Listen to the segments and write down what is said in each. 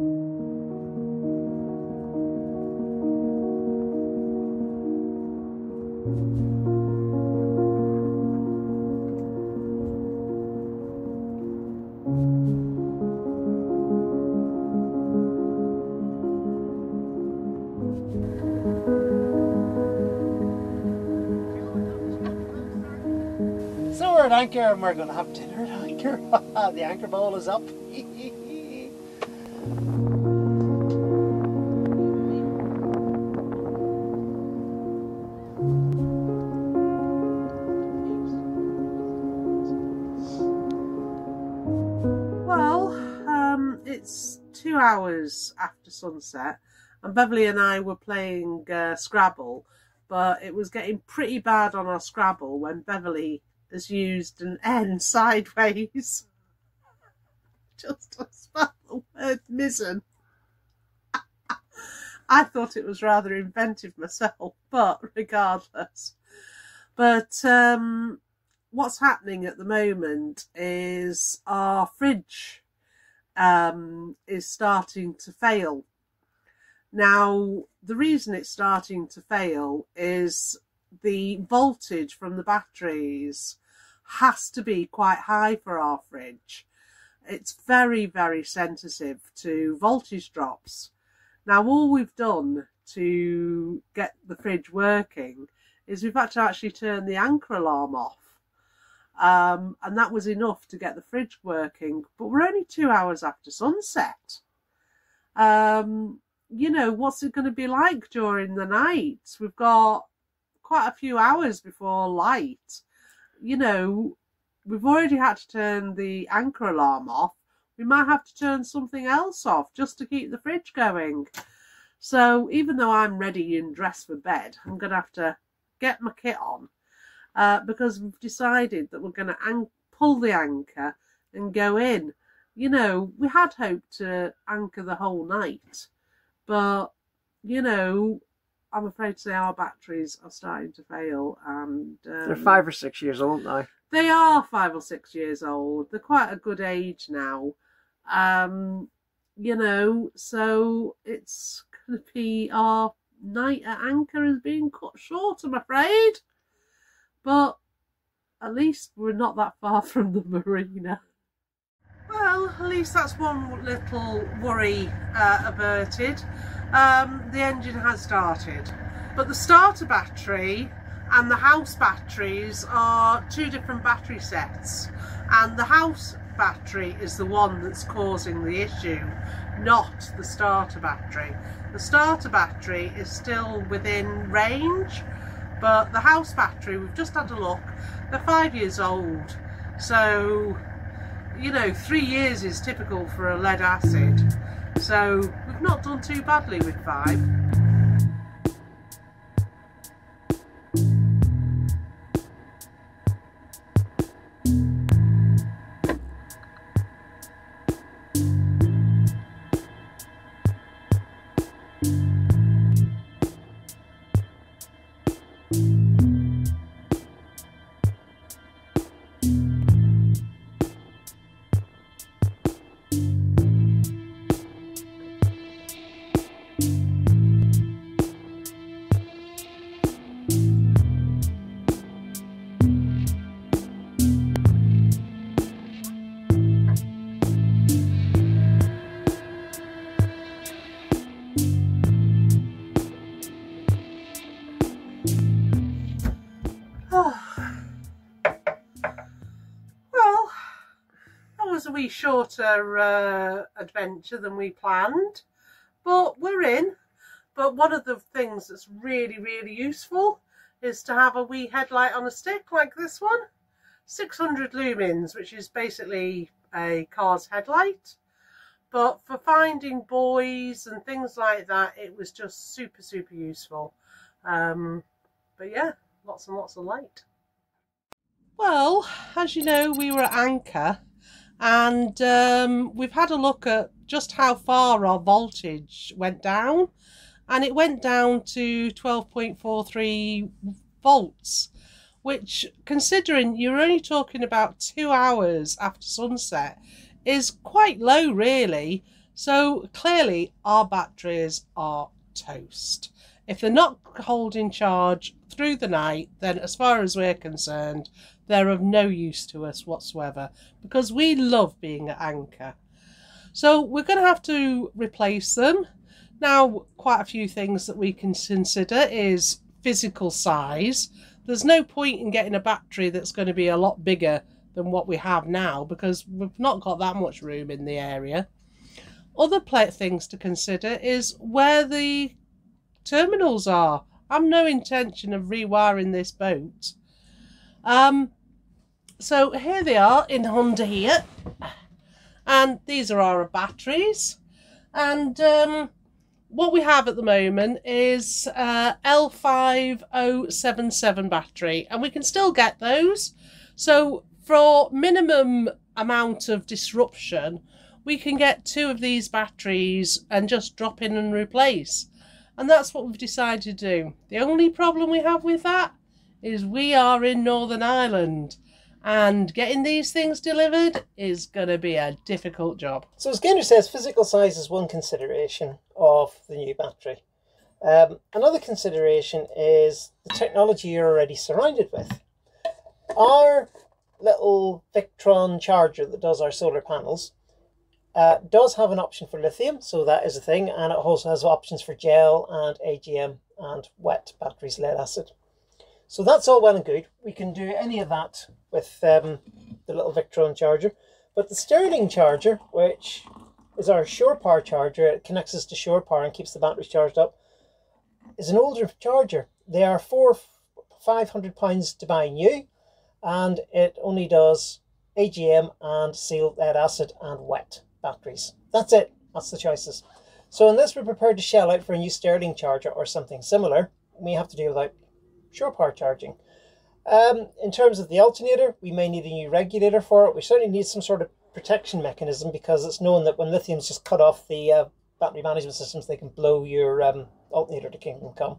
So we're at anchor and we're going to have dinner at anchor. the anchor bowl is up. hours after sunset, and Beverly and I were playing uh, Scrabble, but it was getting pretty bad on our Scrabble when Beverly has used an N sideways just to spell the word mizzen. I thought it was rather inventive myself, but regardless. But um, what's happening at the moment is our fridge um, is starting to fail. Now, the reason it's starting to fail is the voltage from the batteries has to be quite high for our fridge. It's very, very sensitive to voltage drops. Now, all we've done to get the fridge working is we've had to actually turn the anchor alarm off. Um, and that was enough to get the fridge working. But we're only two hours after sunset. Um, you know, what's it going to be like during the night? We've got quite a few hours before light. You know, we've already had to turn the anchor alarm off. We might have to turn something else off just to keep the fridge going. So even though I'm ready and dressed for bed, I'm going to have to get my kit on uh, because we've decided that we're going to pull the anchor and go in. You know, we had hoped to anchor the whole night, but you know, I'm afraid to say our batteries are starting to fail, and um, They're five or six years old now. they are five or six years old. They're quite a good age now. Um, you know, so it's going to be our night at anchor is being cut short, I'm afraid. But at least we're not that far from the marina. Well, at least that's one little worry uh, averted. Um, the engine has started, but the starter battery and the house batteries are two different battery sets, and the house battery is the one that's causing the issue, not the starter battery. The starter battery is still within range, but the house battery, we've just had a look, they're five years old. So, you know, three years is typical for a lead acid. So we've not done too badly with five. Shorter uh, adventure than we planned, but we're in. But one of the things that's really, really useful is to have a wee headlight on a stick like this one. 600 lumens, which is basically a car's headlight. But for finding buoys and things like that, it was just super, super useful. Um, but yeah, lots and lots of light. Well, as you know, we were at Anchor and um, we've had a look at just how far our voltage went down. And it went down to 12.43 volts, which, considering you're only talking about two hours after sunset, is quite low, really. So clearly our batteries are toast. If they're not holding charge through the night, then as far as we're concerned, they're of no use to us whatsoever because we love being at anchor. So we're going to have to replace them. Now, quite a few things that we can consider is physical size. There's no point in getting a battery that's going to be a lot bigger than what we have now because we've not got that much room in the area. Other things to consider is where the terminals are. I'm no intention of rewiring this boat. Um, so here they are in Honda here. And these are our batteries. And um, what we have at the moment is uh, L5077 battery. And we can still get those. So for minimum amount of disruption, we can get two of these batteries and just drop in and replace. And that's what we've decided to do. The only problem we have with that is we are in Northern Ireland and getting these things delivered is going to be a difficult job. So as Gander says, physical size is one consideration of the new battery. Um, another consideration is the technology you're already surrounded with. Our little Victron charger that does our solar panels uh, does have an option for lithium, so that is a thing, and it also has options for gel and AGM and wet batteries, lead acid. So that's all well and good. We can do any of that with um, the little Victron charger. But the Sterling charger, which is our shore power charger, it connects us to shore power and keeps the batteries charged up, is an older charger. They are four, five hundred pounds to buy new, and it only does AGM and sealed lead acid and wet batteries. That's it. That's the choices. So unless we're prepared to shell out for a new Sterling charger or something similar, we have to do without shore power charging. Um, in terms of the alternator, we may need a new regulator for it. We certainly need some sort of protection mechanism because it's known that when lithium's just cut off the uh, battery management systems, they can blow your um, alternator to kingdom come.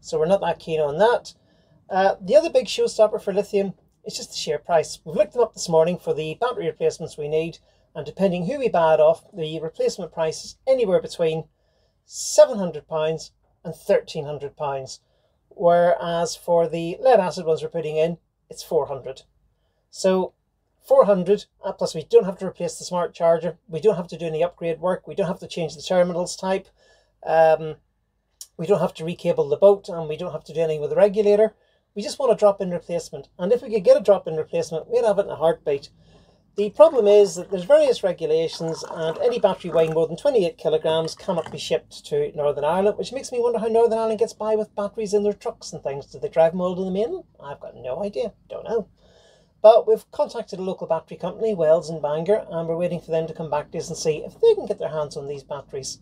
So we're not that keen on that. Uh, the other big showstopper for lithium is just the sheer price. We've looked them up this morning for the battery replacements we need, and depending who we buy it off, the replacement price is anywhere between £700 and £1,300 whereas for the lead acid ones we're putting in, it's 400. So 400, uh, plus we don't have to replace the smart charger, we don't have to do any upgrade work, we don't have to change the terminals type, um, we don't have to recable the boat, and we don't have to do anything with the regulator. We just want a drop-in replacement. And if we could get a drop-in replacement, we'd have it in a heartbeat. The problem is that there's various regulations and any battery weighing more than 28 kilograms cannot be shipped to Northern Ireland, which makes me wonder how Northern Ireland gets by with batteries in their trucks and things. Do they drive them all to the mainland? I've got no idea. Don't know. But we've contacted a local battery company, Wells in Bangor, and we're waiting for them to come back to us and see if they can get their hands on these batteries.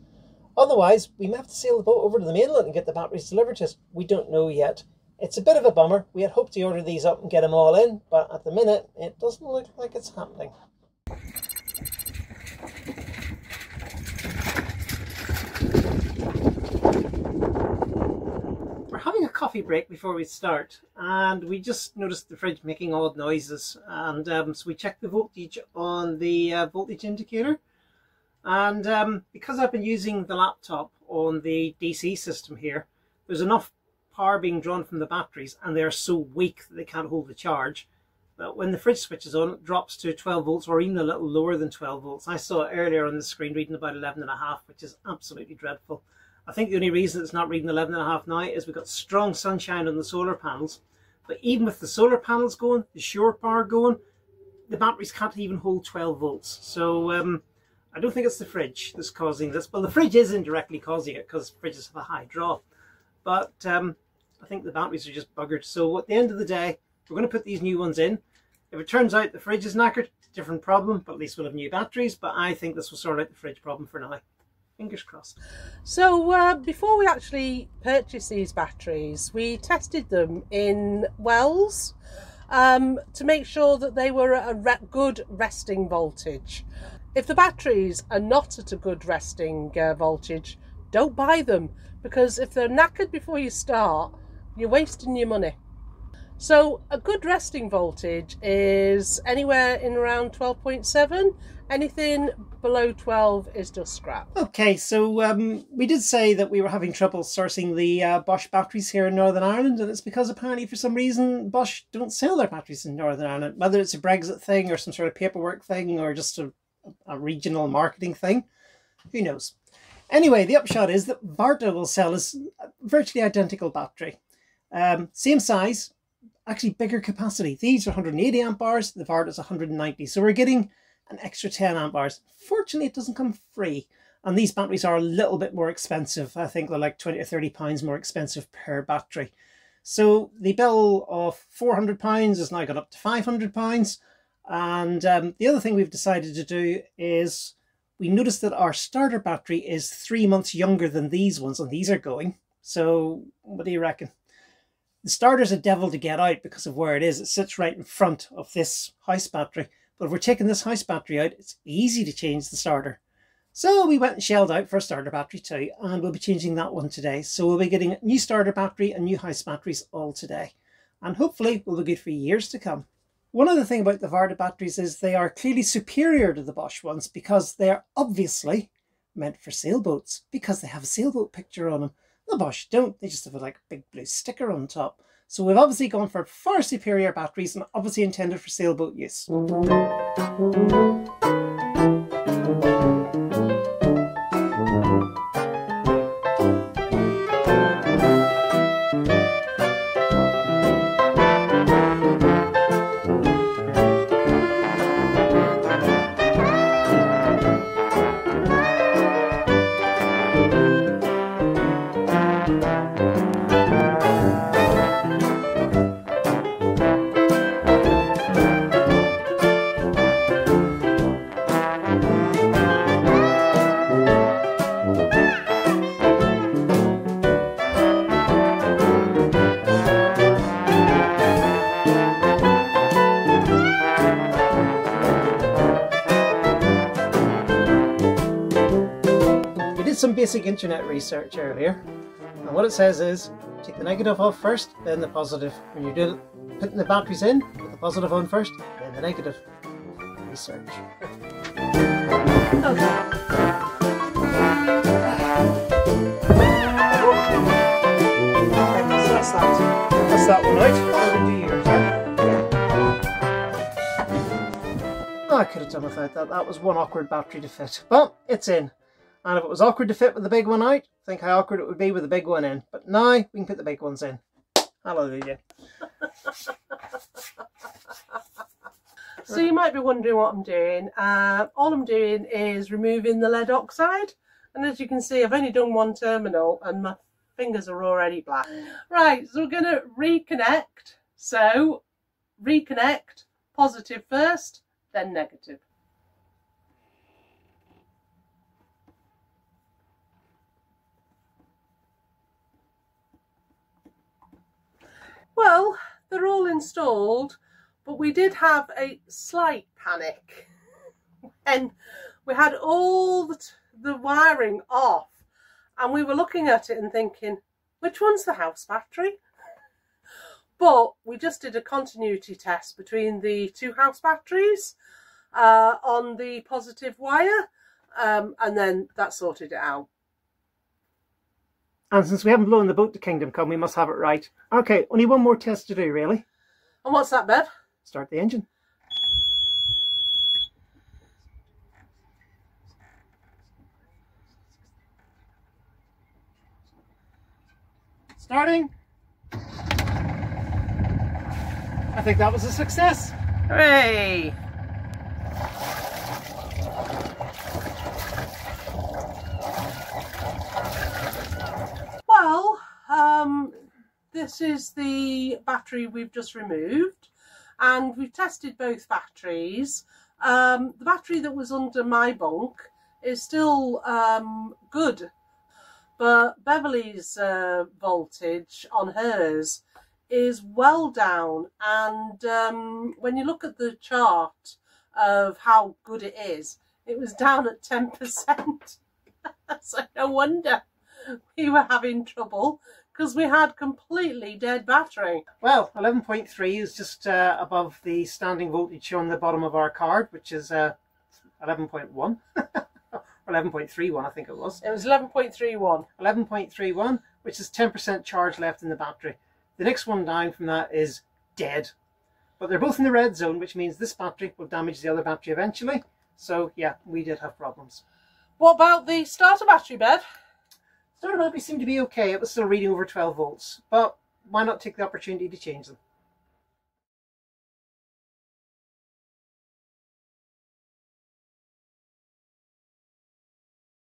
Otherwise, we may have to sail the boat over to the mainland and get the batteries delivered to us. We don't know yet. It's a bit of a bummer. We had hoped to order these up and get them all in, but at the minute, it doesn't look like it's happening. We're having a coffee break before we start, and we just noticed the fridge making odd noises, and um, so we checked the voltage on the uh, voltage indicator. And um, because I've been using the laptop on the DC system here, there's enough power being drawn from the batteries and they're so weak that they can't hold the charge. But when the fridge switches on, it drops to 12 volts or even a little lower than 12 volts. I saw earlier on the screen reading about 11 and a half, which is absolutely dreadful. I think the only reason it's not reading 11 and a half now is we've got strong sunshine on the solar panels. But even with the solar panels going, the shore power going, the batteries can't even hold 12 volts. So um, I don't think it's the fridge that's causing this. Well, the fridge is indirectly causing it because fridges have a high draw. But um, I think the batteries are just buggered. So at the end of the day, we're going to put these new ones in. If it turns out the fridge is knackered, different problem, but at least we'll have new batteries. But I think this will sort out the fridge problem for now. Fingers crossed. So uh, before we actually purchased these batteries, we tested them in Wells um, to make sure that they were at a re good resting voltage. If the batteries are not at a good resting uh, voltage, don't buy them because if they're knackered before you start, you're wasting your money. So a good resting voltage is anywhere in around 12.7. Anything below 12 is just scrap. Okay, so um, we did say that we were having trouble sourcing the uh, Bosch batteries here in Northern Ireland, and it's because apparently for some reason Bosch don't sell their batteries in Northern Ireland, whether it's a Brexit thing or some sort of paperwork thing or just a, a regional marketing thing. Who knows? Anyway, the upshot is that Varta will sell us a virtually identical battery. Um, same size, actually bigger capacity. These are 180 amp hours, the Varta is 190. So we're getting an extra 10 amp hours. Fortunately, it doesn't come free. And these batteries are a little bit more expensive. I think they're like 20 or 30 pounds more expensive per battery. So the bill of 400 pounds has now got up to 500 pounds. And um, the other thing we've decided to do is we noticed that our starter battery is three months younger than these ones, and these are going. So what do you reckon? The starter's a devil to get out because of where it is. It sits right in front of this house battery. But if we're taking this house battery out, it's easy to change the starter. So we went and shelled out for a starter battery too, and we'll be changing that one today. So we'll be getting a new starter battery and new house batteries all today. And hopefully we'll be good for years to come. One other thing about the Varta batteries is they are clearly superior to the Bosch ones because they are obviously meant for sailboats because they have a sailboat picture on them. The Bosch don't, they just have a like big blue sticker on top. So we've obviously gone for far superior batteries and obviously intended for sailboat use. Some basic internet research earlier, and what it says is take the negative off first, then the positive. When you're doing putting the batteries in, put the positive on first, then the negative. Research. So that's that. That's that one out. How to do yours, yeah? Oh, I could have done without that. That was one awkward battery to fit. But it's in. And if it was awkward to fit with the big one out, think how awkward it would be with the big one in. But now we can put the big ones in. Hallelujah. So you might be wondering what I'm doing. Uh, all I'm doing is removing the lead oxide. And as you can see, I've only done one terminal and my fingers are already black. Right, so we're going to reconnect. So reconnect, positive first, then negative. Well, they're all installed, but we did have a slight panic And we had all the, the wiring off and we were looking at it and thinking, which one's the house battery? But we just did a continuity test between the two house batteries uh, on the positive wire um, and then that sorted it out. And since we haven't blown the boat to Kingdom Come, we must have it right. Okay, only one more test to do, really. And what's that, Bev? Start the engine. Starting. I think that was a success. Hooray! Well, um, this is the battery we've just removed and we've tested both batteries. Um, the battery that was under my bunk is still um, good, but Beverly's uh, voltage on hers is well down. And um, when you look at the chart of how good it is, it was down at 10%. so no wonder we were having trouble because we had completely dead battery. Well, 11.3 is just uh, above the standing voltage on the bottom of our card, which is uh, 11.1. 11.31, I think it was. It was 11.31. 11.31, which is 10% charge left in the battery. The next one down from that is dead. But they're both in the red zone, which means this battery will damage the other battery eventually. So, yeah, we did have problems. What about the starter battery, Bev? Battery seemed to be okay. It was still reading over 12 volts. But why not take the opportunity to change them?